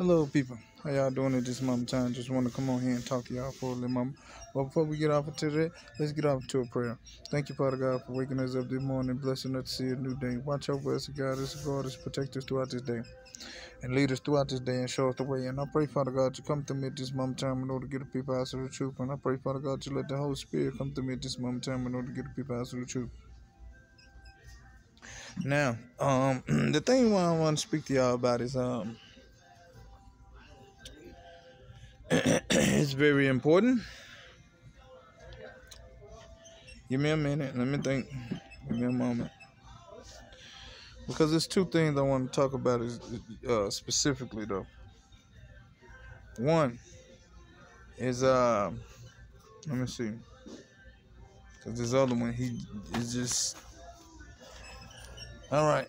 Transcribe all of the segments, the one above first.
Hello, people. How y'all doing at this moment time? Just want to come on here and talk to y'all for a little moment. But before we get off of today, let's get off to a prayer. Thank you, Father God, for waking us up this morning, blessing us to see a new day. Watch over us, God, us, guard us, protect us throughout this day, and lead us throughout this day and show us the way. And I pray, Father God, to come to me at this moment time in order to get the people out of the truth. And I pray, Father God, to let the Holy Spirit come to me at this moment time in order to get the people out of the truth. Now, um, the thing I want to speak to y'all about is um it's very important. Give me a minute. Let me think. Give me a moment. Because there's two things I want to talk about is uh, specifically though. One is uh, let me see. Cause this other one he is just all right.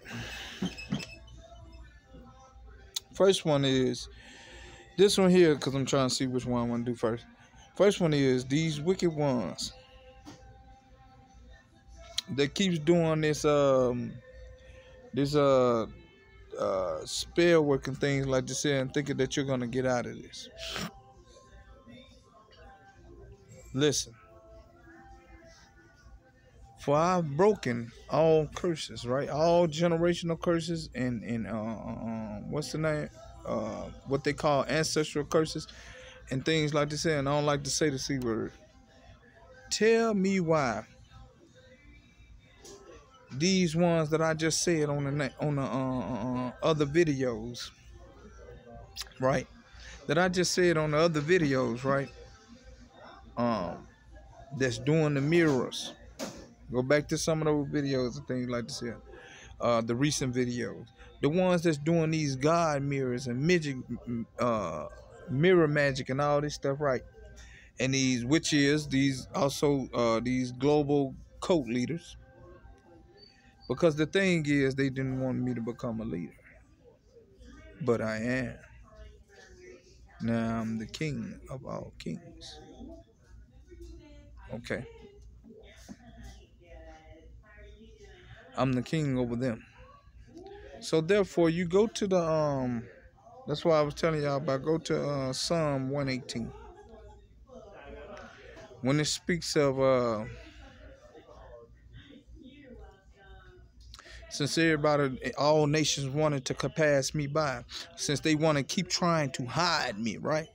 First one is this one here, because I'm trying to see which one I want to do first. First one is these wicked ones that keeps doing this um this uh uh spell working things like this here and thinking that you're gonna get out of this. Listen. For I've broken all curses, right? All generational curses and and uh, uh, uh what's the name? Uh, what they call ancestral curses and things like this. And I don't like to say the C word. Tell me why these ones that I just said on the on the uh, uh, other videos, right? That I just said on the other videos, right? Um, that's doing the mirrors. Go back to some of those videos and things like this here. Uh, the recent videos the ones that's doing these God mirrors and magic, uh, mirror magic and all this stuff, right? And these witches, these also uh, these global cult leaders. Because the thing is, they didn't want me to become a leader, but I am. Now I'm the king of all kings. Okay. I'm the king over them. So therefore, you go to the um. That's why I was telling y'all about. Go to uh, Psalm one eighteen. When it speaks of uh, since everybody, all nations wanted to pass me by, since they want to keep trying to hide me, right?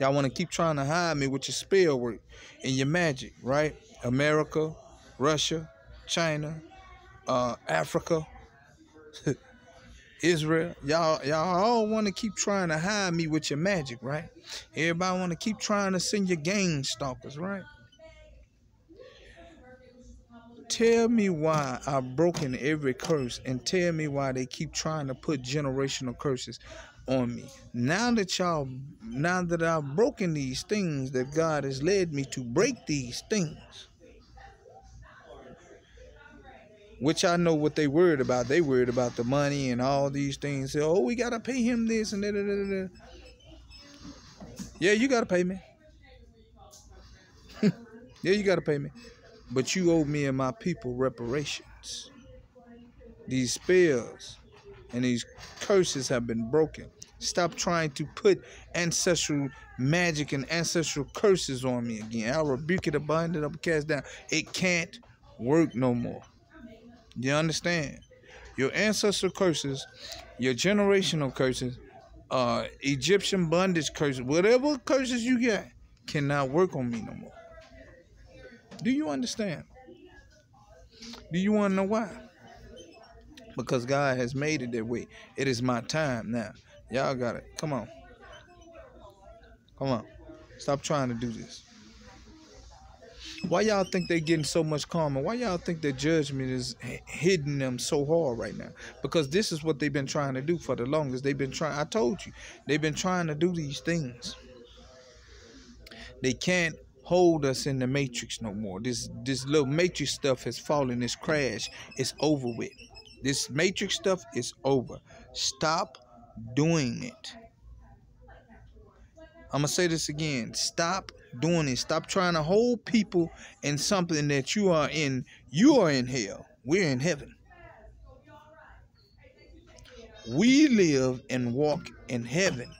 Y'all want to keep trying to hide me with your spell work and your magic, right? America, Russia, China, uh, Africa, Israel, y'all, y'all all want to keep trying to hide me with your magic, right? Everybody want to keep trying to send your gang stalkers, right? Tell me why I've broken every curse and tell me why they keep trying to put generational curses on me. Now that y'all, now that I've broken these things that God has led me to break these things which I know what they worried about. They worried about the money and all these things. Say, oh, we gotta pay him this and that. Yeah, you gotta pay me. yeah, you gotta pay me. But you owe me and my people reparations. These spells and these curses have been broken. Stop trying to put ancestral magic and ancestral curses on me again. I'll rebuke it, bind it up, cast down. It can't work no more. You understand? Your ancestral curses, your generational curses, uh, Egyptian bondage curses, whatever curses you get, cannot work on me no more. Do you understand? Do you want to know why? Because God has made it that way. It is my time now. Y'all got it. Come on. Come on. Stop trying to do this. Why y'all think they getting so much karma? Why y'all think their judgment is hitting them so hard right now? Because this is what they've been trying to do for the longest. They've been trying. I told you, they've been trying to do these things. They can't hold us in the matrix no more. This this little matrix stuff has fallen. It's crashed. It's over with. This matrix stuff is over. Stop doing it. I'm gonna say this again. Stop doing it. Stop trying to hold people in something that you are in. You are in hell. We're in heaven. We live and walk in heaven.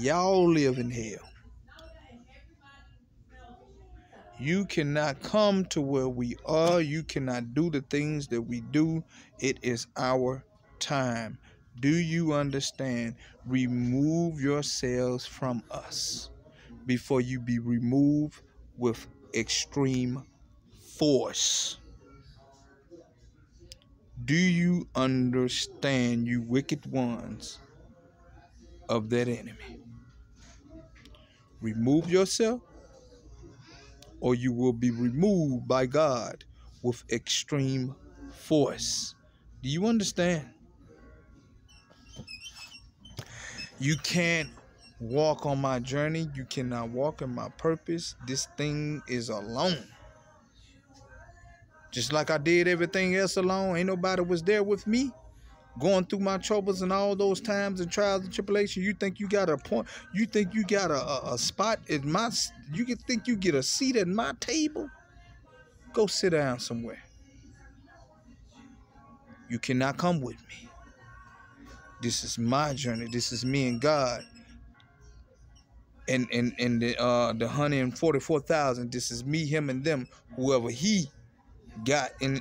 Y'all live in hell. You cannot come to where we are. You cannot do the things that we do. It is our time. Do you understand? Remove yourselves from us before you be removed with extreme force. Do you understand, you wicked ones of that enemy? Remove yourself or you will be removed by God with extreme force. Do you understand? You can't walk on my journey. You cannot walk in my purpose. This thing is alone. Just like I did everything else alone, ain't nobody was there with me going through my troubles and all those times and trials and tribulations, you think you got a point, you think you got a, a, a spot in my, you can think you get a seat at my table? Go sit down somewhere. You cannot come with me. This is my journey. This is me and God. And and and the uh the hundred and forty four thousand. This is me, him, and them. Whoever he got in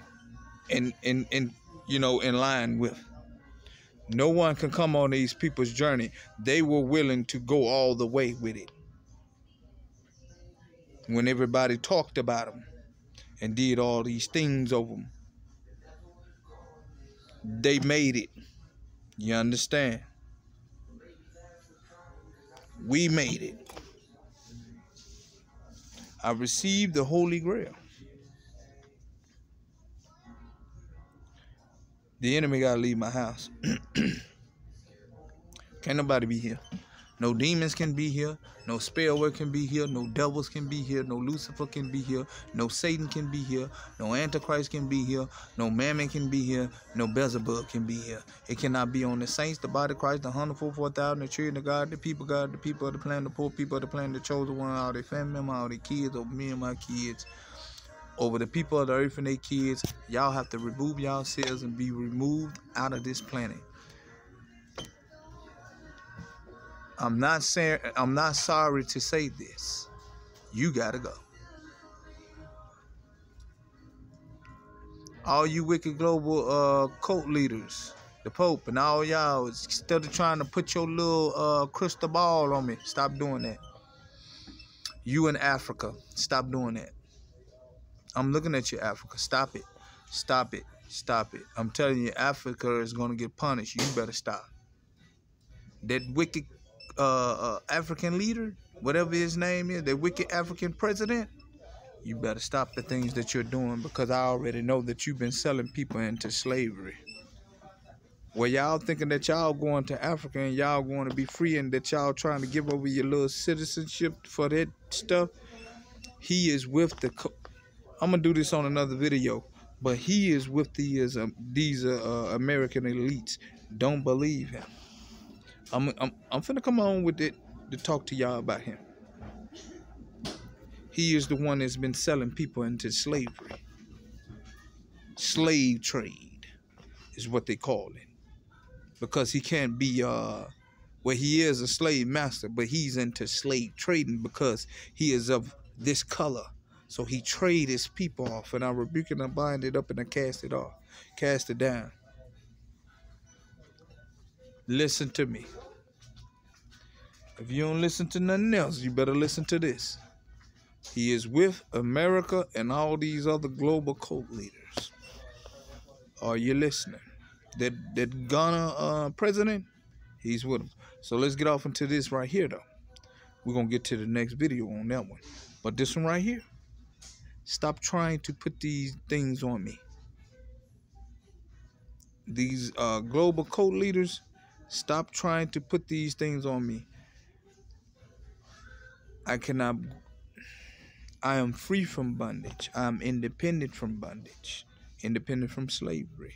in in in you know in line with. No one can come on these people's journey. They were willing to go all the way with it. When everybody talked about them and did all these things over them, they made it. You understand? We made it. I received the Holy Grail. The enemy gotta leave my house. Can't nobody be here. No demons can be here. No spellware can be here. No devils can be here. No Lucifer can be here. No Satan can be here. No Antichrist can be here. No Mammon can be here. No Beelzebub can be here. It cannot be on the saints, the body of Christ, the 144,000, the children of God, the people God, the people of the plan, the poor people of the plan, the chosen one, all their family members, all their kids, over me and my kids over the people of the earth and their kids. Y'all have to remove y'all yourselves and be removed out of this planet. I'm not saying I'm not sorry to say this. You gotta go. All you wicked global uh, cult leaders, the Pope and all y'all, instead of trying to put your little uh, crystal ball on me, stop doing that. You in Africa, stop doing that. I'm looking at you, Africa. Stop it. Stop it. Stop it. I'm telling you, Africa is going to get punished. You better stop. That wicked uh, uh, African leader, whatever his name is, that wicked African president, you better stop the things that you're doing because I already know that you've been selling people into slavery. Well, y'all thinking that y'all going to Africa and y'all going to be free and that y'all trying to give over your little citizenship for that stuff, he is with the I'm gonna do this on another video, but he is with these um, these uh, uh, American elites. Don't believe him. I'm I'm I'm finna come on with it to talk to y'all about him. He is the one that's been selling people into slavery. Slave trade is what they call it. Because he can't be uh well he is a slave master, but he's into slave trading because he is of this color so he trade his people off, and I rebuke and I bind it up and I cast it off, cast it down. Listen to me. If you don't listen to nothing else, you better listen to this. He is with America and all these other global cult leaders. Are you listening? That that Ghana uh, president, he's with them. So let's get off into this right here, though. We're gonna get to the next video on that one. But this one right here. Stop trying to put these things on me. These uh, global cult leaders, stop trying to put these things on me. I cannot. I am free from bondage. I am independent from bondage. Independent from slavery.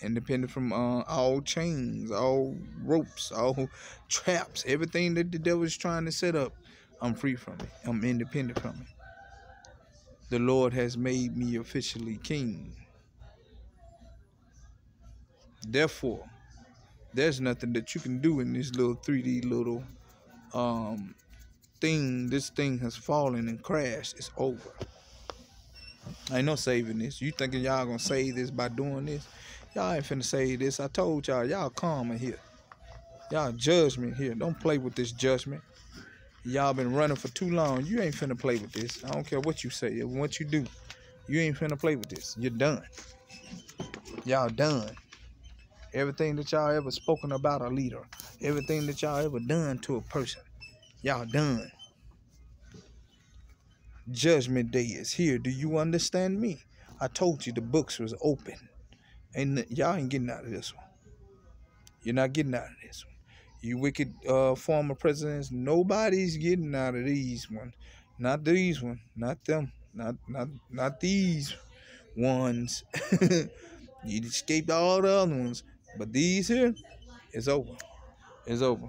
Independent from uh, all chains, all ropes, all traps, everything that the devil is trying to set up. I'm free from it. I'm independent from it. The Lord has made me officially king. Therefore, there's nothing that you can do in this little 3D little um thing. This thing has fallen and crashed. It's over. Ain't no saving this. You thinking y'all gonna save this by doing this? Y'all ain't finna save this. I told y'all, y'all calm in here. Y'all judgment here. Don't play with this judgment. Y'all been running for too long. You ain't finna play with this. I don't care what you say or what you do. You ain't finna play with this. You're done. Y'all done. Everything that y'all ever spoken about a leader, everything that y'all ever done to a person, y'all done. Judgment day is here. Do you understand me? I told you the books was open. And y'all ain't getting out of this one. You're not getting out of this one. You wicked uh, former presidents, nobody's getting out of these ones. Not these ones. Not them. Not not not these ones. you escaped all the other ones. But these here, it's over. It's over.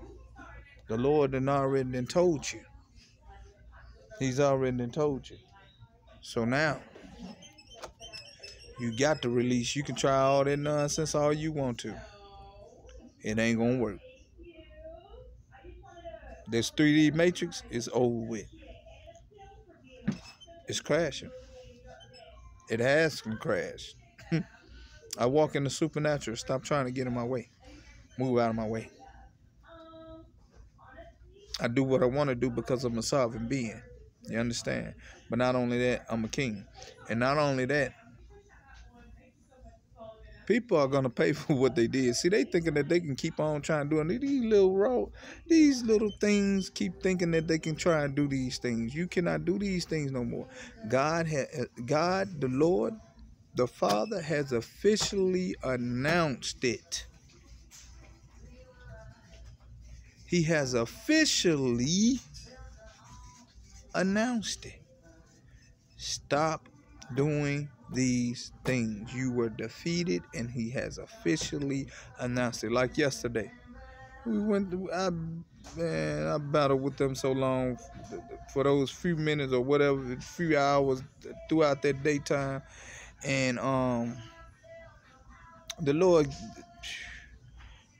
The Lord done already done told you. He's already done told you. So now, you got to release. You can try all that nonsense all you want to. It ain't gonna work. This 3D matrix is over with. It's crashing. It has crashed. I walk in the supernatural. Stop trying to get in my way. Move out of my way. I do what I want to do because I'm a sovereign being. You understand? But not only that, I'm a king. And not only that, people are gonna pay for what they did. See, they thinking that they can keep on trying doing these little road, these little things. Keep thinking that they can try and do these things. You cannot do these things no more. God had, uh, God, the Lord, the Father has officially announced it. He has officially announced it. Stop doing these things. You were defeated, and he has officially announced it. Like yesterday, we went. Through, I man, I battled with them so long for those few minutes or whatever, few hours throughout that daytime, and um, the Lord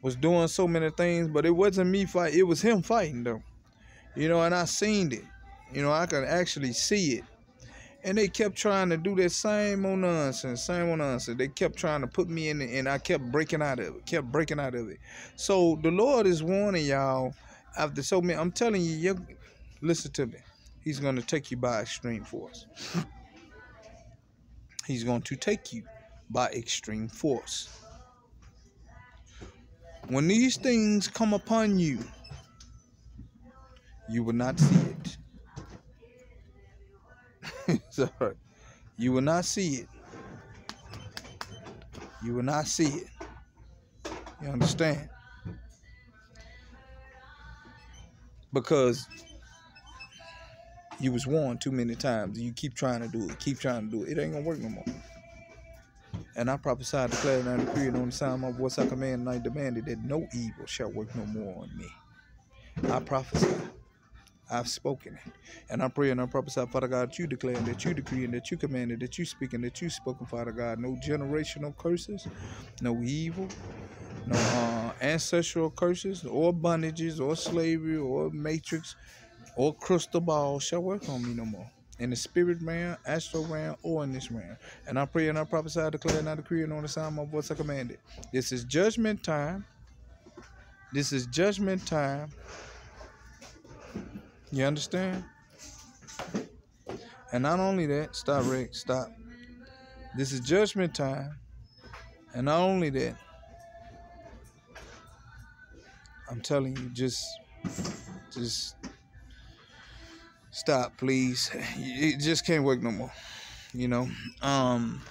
was doing so many things, but it wasn't me fight. It was Him fighting though, you know. And I seen it. You know, I could actually see it and they kept trying to do that same old nonsense, same old nonsense. They kept trying to put me in, and I kept breaking out of it, kept breaking out of it. So the Lord is warning y'all after so many. I'm telling you, you listen to me. He's going to take you by extreme force. He's going to take you by extreme force. When these things come upon you, you will not see it. Sorry. You will not see it. You will not see it. You understand? Because you was warned too many times. And you keep trying to do it. Keep trying to do it. It ain't gonna work no more. And I prophesied, declared, and I decreed on the sound of my voice I command and I demanded that no evil shall work no more on me. I prophesied. I've spoken it. And I pray and I prophesy, Father God, that you declare, that you decree, and that you commanded, that you speak, and that you spoken, Father God. No generational curses, no evil, no uh, ancestral curses, or bondages, or slavery, or matrix, or crystal ball shall work on me no more. In the spirit realm, astral realm, or in this realm. And I pray and I prophesy, I declare, and I decree, and on the sound of my voice I commanded. This is judgment time. This is judgment time. You understand? And not only that, stop, Rick, stop. This is judgment time. And not only that, I'm telling you, just, just stop, please. It just can't work no more. You know, um,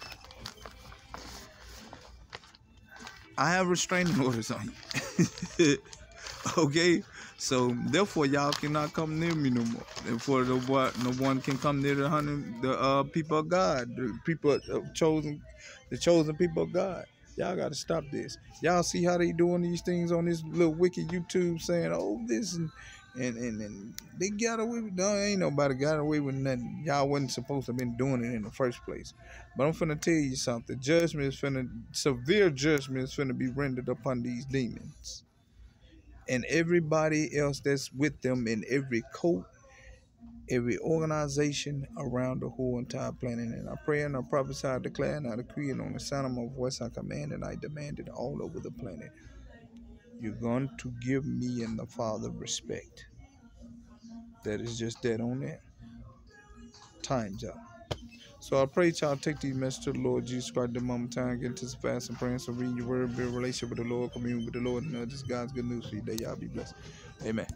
I have restraining orders on you. okay, so therefore, y'all cannot come near me no more. Therefore, no one, no one can come near the hundred, the uh, people of God, the people uh, chosen, the chosen people of God. Y'all got to stop this. Y'all see how they doing these things on this little wicked YouTube saying, "Oh, this," and And, and and they got away with no, ain't nobody got away with nothing. Y'all wasn't supposed to have been doing it in the first place. But I'm finna tell you something. Judgment is finna severe judgment is finna be rendered upon these demons. And everybody else that's with them in every court, every organization around the whole entire planet. And I pray and I prophesy, I declare and I decree it on the sound of my voice, I command and I demand it all over the planet. You're going to give me and the Father respect. That is just dead on that. Time's up. So I pray y'all take these messages to the Lord Jesus Christ the moment time, get into fast and praying, so reading your word, build relationship with the Lord, commune with the Lord, and know this God's good news for you. That y'all be blessed. Amen.